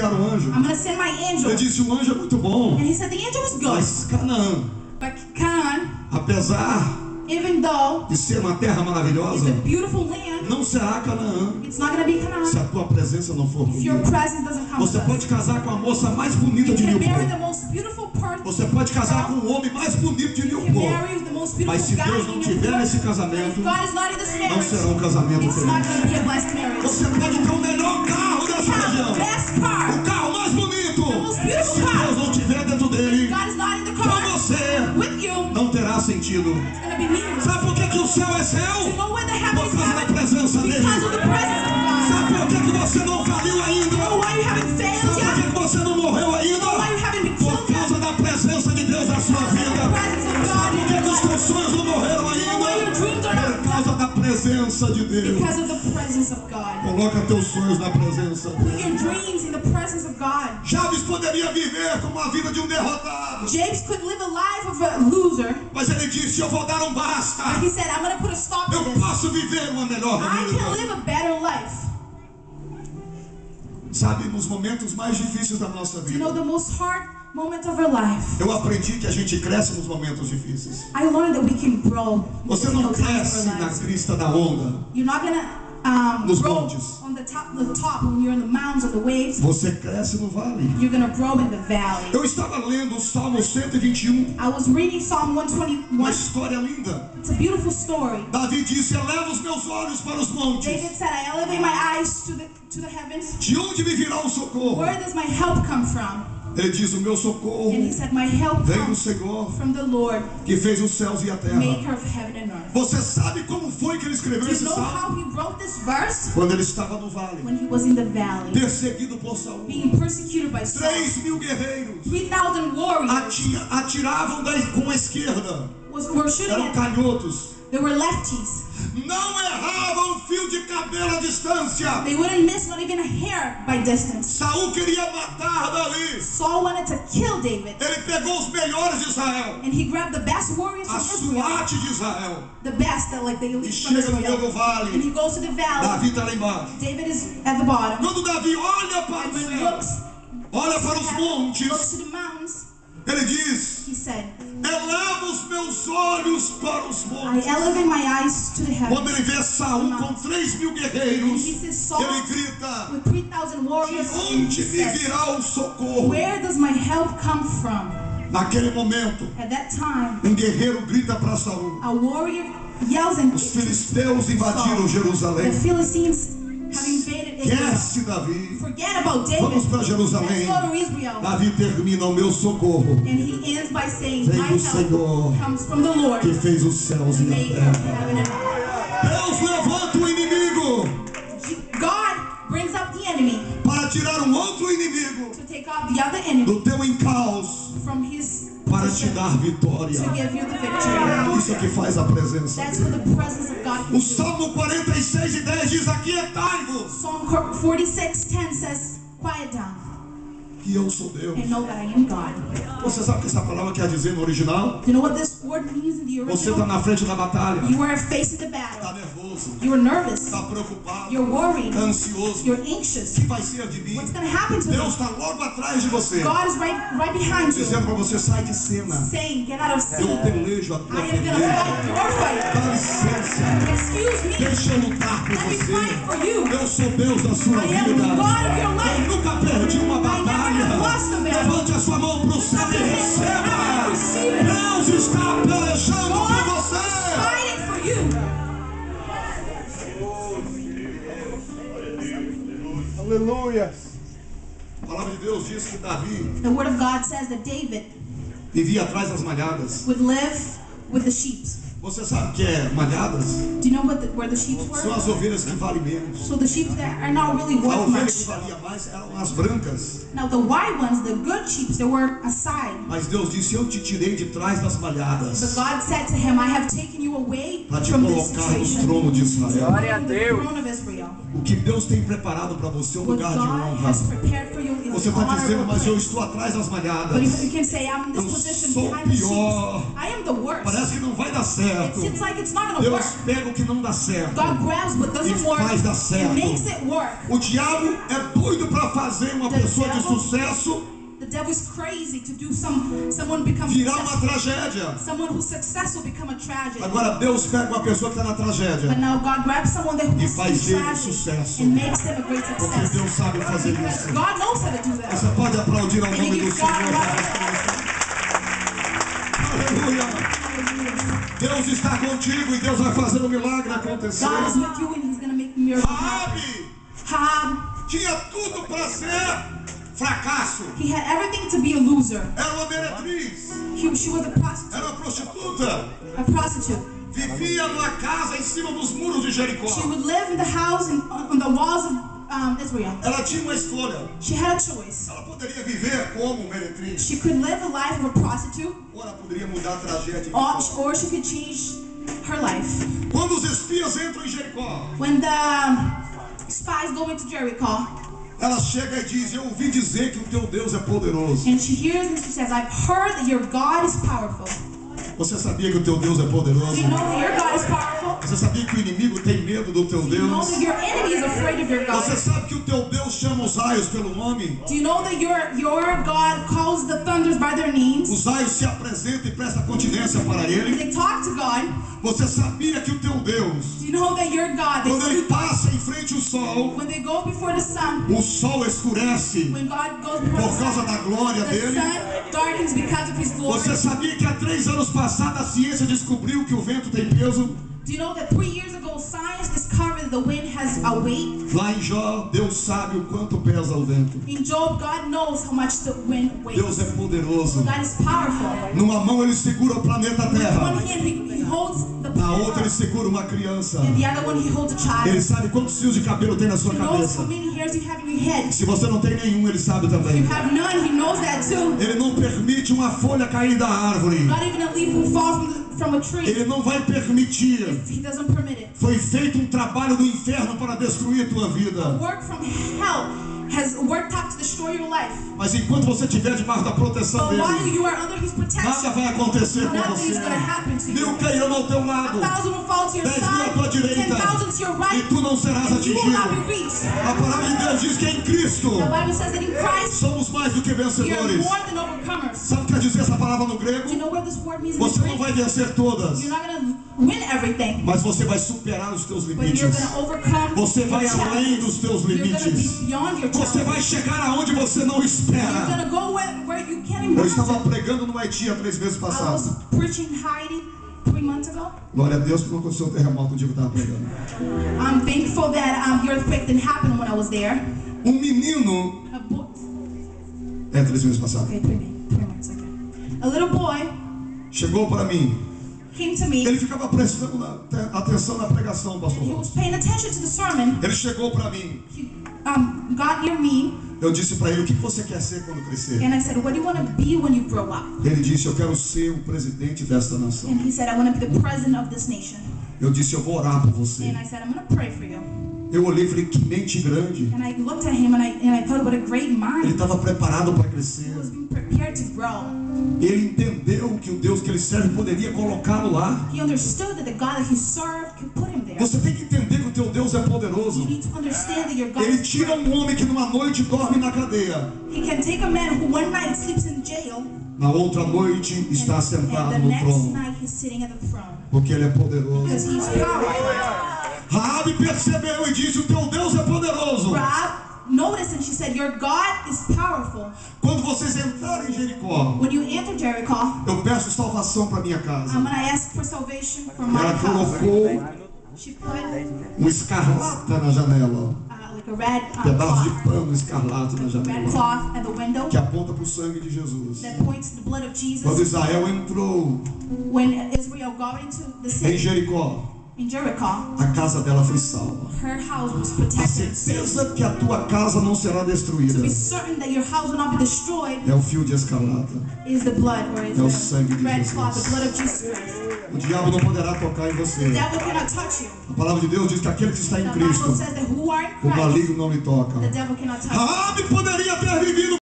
enviar um anjo. I'm send my angel. Ele disse: O anjo é muito bom, And he said, the angel was good. mas Canaã, But Canaan, apesar even though de ser uma terra it's maravilhosa, a beautiful land, não será Canaã se a tua presença não for comigo. Você pode casar com a moça mais bonita You de Newport. Você pode casar com o homem mais bonito de Newport. Mas se Deus não tiver nesse casamento, não será um casamento feliz. Você pode ter o melhor carro best car. O carro mais bonito. most beautiful Se. Deus não tiver dentro dele, God is not in the com você with you. não terá sentido. It's be. Sabe por que, que o céu é You céu? know where the heaven is Por causa da presença dele. Because of the presence of God. Sabe por que, que você não faliu ainda? You know why you haven't failed Sabe por que, você não morreu You know why ainda? you haven't been Por yet? causa da presença de Deus na sua vida. Sabe por que, que os teus sonhos não morreram ainda? Presença de Deus. because of the presence of God. Coloca teus sonhos na presença Put dele. your dreams in the presence of God. Poderia viver como a vida de um derrotado. James could live a life of a loser, Mas ele disse: Eu vou dar um basta. but he said, I'm going to put a stop to Eu this. posso viver uma melhor I can vida. live a better life. Sabe, nos momentos mais difíceis da nossa You know, vida, the most hard moment of our life, eu aprendi que a gente cresce nos momentos difíceis. I learned that we can grow Você não cresce na crista da onda. You're not gonna um, Nos grow montes. on the top, the top when you're in the mountains or the waves. Você cresce no vale. You're gonna grow in the valley. Eu estava lendo o Salmo 121, I was reading Psalm uma 121. história linda. It's a beautiful story. Davi disse: Eleva os meus olhos para os montes. David said, I elevate my eyes to the to the heavens. De onde me virá o socorro? Where does my help come from? Ele diz: O meu socorro said, vem do Senhor Lord, que fez os céus e a terra. Você sabe como foi que ele escreveu Do esse salmo? Quando ele estava no vale, perseguido por Saul. Três mil guerreiros 3,000 warriors ati- atiravam da- com a esquerda. Eram canhotos. They were lefties. Não erravam um fio de cabelo à distância. They wouldn't miss not even a hair by distance. Saul queria matar dali. Saul wanted to kill David. Ele pegou os melhores de Israel. And he grabbed the best warriors A from Israel. SWAT de Israel. The best that like they E elite from chega no meio do Israel. vale. And he goes to the valley. Davi está lá embaixo. David is at the bottom. Quando Davi olha para o céu, olha para os looks montes, to the mountains, ele diz: he said, Eleva os meus olhos para os I montes. elevate my eyes to the Quando ele vê Saul com três mil guerreiros, ele grita: with 3,000 warriors. De onde me virá o socorro? Where does my help come from? Naquele momento, At that time, um guerreiro grita para Saul: a warrior yells and Os filisteus invadiram the Jerusalém. Esquece, Davi. Vamos para Jerusalém. Davi termina o meu socorro, And he ends by saying, Vem do Senhor, help comes from the Lord, que fez os céus e a terra. Deus levanta o inimigo God brings up the enemy para tirar um outro inimigo to take off the other enemy do teu encalço para te dar vitória. É que faz a presença That's dele. what the presence of God can O. Salmo 46 e 10 diz: Aquietai-vos, Psalm 46:10 says, Quiet down que eu sou Deus. Você sabe o que essa palavra quer dizer no original? You know what this word means in the Você está original? na frente da batalha, You are facing the está nervoso, You are nervous. está preocupado, You're worried. está ansioso. O You're anxious. que vai ser de mim? What's going to happen to Deus está logo atrás de você, God is right, right behind you, dizendo para você: sai de cena. saying, "Get out of Eu pelejo a tua I am going to peleja. Dá licença, Excuse me. deixa eu lutar por Let me você. fight for you. Eu sou Deus da sua I am vida. the God of your Eu nunca perdi uma sua mão para o céu e receba. Deus está pelejando por você. Aleluia. A palavra de Deus diz que Davi The word of God says that David vivia atrás das malhadas. would live with the sheep. Você sabe o que é malhadas? Do you know what the, where the sheep São were? as ovelhas que valem menos. So the sheep that are not really A worth ovelha que much. valia mais eram as brancas. Now the white ones, the good sheep, they were aside. Mas Deus disse: Eu te tirei de trás das But malhadas God said to him, I have taken you away para te from this colocar no situation. trono de Israel. Glória a Deus. O que Deus tem preparado para você é um lugar de honra. Você está dizendo, mas eu estou atrás das malhadas. Eu sou pior. Parece que não vai dar certo. seems like it's not gonna Deus work. pega o que não dá certo. E work faz dar certo. and makes it work. O diabo é doido para fazer uma pessoa de sucesso The devil is crazy to do some someone become virar uma tragédia. Someone who's successful become a tragedy. Agora Deus pega uma pessoa que está na But tragédia. now God grabs someone that E who's faz in dele sucesso. and makes them a great Porque success. Deus sabe fazer Because isso. God knows how to do that. Você pode aplaudir ao And nome do God Senhor. Aleluia. Deus está contigo e Deus vai fazer um milagre acontecer. God is with you and He's gonna make miracles happen. Raabe Hab, tinha tudo para ser fracasso. he had everything to be a loser. Era uma meretriz, He, she was a prostitute. era uma prostituta. A prostitute. Vivia numa casa em cima dos muros de Jericó. She would live in the house and on the walls of um, Israel. Ela tinha uma escolha. She had a choice. Ela poderia viver como meretriz, She could live the life of a prostitute, ou ela poderia mudar a tragédia. or, or she could change her life. Quando os espias entram em Jericó, When the spies go into Jericho, ela chega e diz: Eu ouvi dizer que o teu Deus é poderoso. and she hears and she says, I've heard that your God is powerful. Você sabia que o teu Deus é poderoso? you know that your God is powerful? Você sabia que o inimigo tem medo do teu Do you know Deus? that your enemy is afraid of your Você sabe que o teu Deus chama os raios pelo nome? Do you know that your your God calls the thunders by their names? Os raios se apresentam e prestam continência para ele. They talk to God. Você sabia que o teu Deus, Do you know that your God, quando ele passa frente ao sol, when they go before the sun, o sol escurece por the causa sun, da glória the dele? sun darkens because of His glory. Você sabia que há três anos passados a ciência descobriu que o vento tem peso? Do you know that three years ago science discovered the wind has a weight? Lá em Jó, Deus sabe o quanto pesa o vento. In Job, God knows how much the wind weighs. Deus é poderoso. God is powerful. Numa mão ele segura o planeta With one Terra, hand, he, he holds na outra ele segura uma criança. and the other one, he holds a child. Ele sabe quantos fios de cabelo tem na sua He cabeça. Se você não tem nenhum, ele sabe também. none. Ele não permite uma folha cair da árvore. A a. Ele não vai permitir. Foi feito um trabalho do inferno para destruir tua vida. Work from hell has worked out to destroy your life. Mas enquanto você estiver debaixo da proteção But dele, you are under his nada vai acontecer com você. Mil cairão ao teu lado Dez mil à tua direita. your e right, tu não serás atingido. A palavra de Deus diz que em Cristo Christ, somos mais do que vencedores. Sabe o que quer dizer essa palavra no Do you grego? know Você não vai vencer todas, mas você vai superar os teus limites. Você vai além dos teus limites. Você vai chegar aonde você não espera. go where, where Eu estava pregando no Haiti há três meses passados. Glória a Deus que não aconteceu o terremoto no dia que eu estava pregando. I'm thankful that um, earthquake didn't happen when I was there. Um menino. É, três meses passados. okay, three, min- three months ago. A little boy Chegou para mim. came to me. Ele ficava prestando na- te- atenção na pregação, pastor. He was paying attention to the sermon. Ele chegou para mim. He um, got near me, Eu disse para ele: O que você quer ser quando crescer? and I said, "What do you want to be when you grow up?" Ele disse: Eu quero ser o presidente desta nação. And he said, "I want to be the president of this nation." Eu disse: Eu vou orar por você. And I said, "I'm going to pray for you." Eu olhei e falei: Que mente grande. And I looked at him, and I and I thought, "What a great Ele mind!" estava preparado para He crescer. was being prepared to grow. Ele entendeu que o Deus que ele serve poderia colocá-lo lá. He understood that the God that he served could put him there. Você tem que entender Deus é poderoso. Ele tira um homem que numa noite dorme na cadeia. Na outra noite está sentado no trono. Porque ele é poderoso. Raabe percebeu e disse: O teu Deus é poderoso. Noticed and she said, "Your God is powerful." Quando vocês entrarem em Jericó, When you enter Jericho, eu peço salvação para minha casa. I'm gonna ask for salvation for my Ela house. Um escarlata na janela. uh, like Pedaço de pano escarlata na janela. window Que aponta para o sangue de Jesus. Quando. Israel entrou em Jericó, a casa dela foi salva. A certeza que a tua casa não será destruída é o fio de escarlata. is the blood or is É o sangue de Jesus. O diabo não poderá tocar em você. A palavra de Deus diz que aquele que está em Cristo, o maligno não lhe toca. Raabe poderia ter vivido